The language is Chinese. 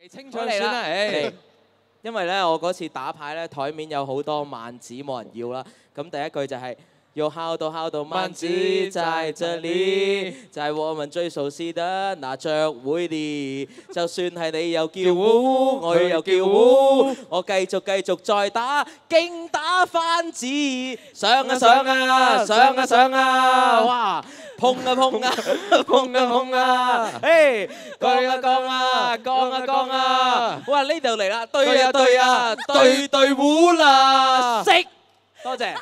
你清楚算啦！诶，因为咧，我嗰次打牌咧，台面有好多万子冇人要啦。咁第一句就系要敲到敲到万子在这里，就系我们最熟悉的那雀会的。就算系你又叫呜，我又叫呜，我继续继续再打，劲打番子上啊上啊上啊上啊哇！碰啊碰啊碰啊碰啊诶对啊降啊降啊降啊哇呢度嚟啦对啊对啊对对糊啦识多谢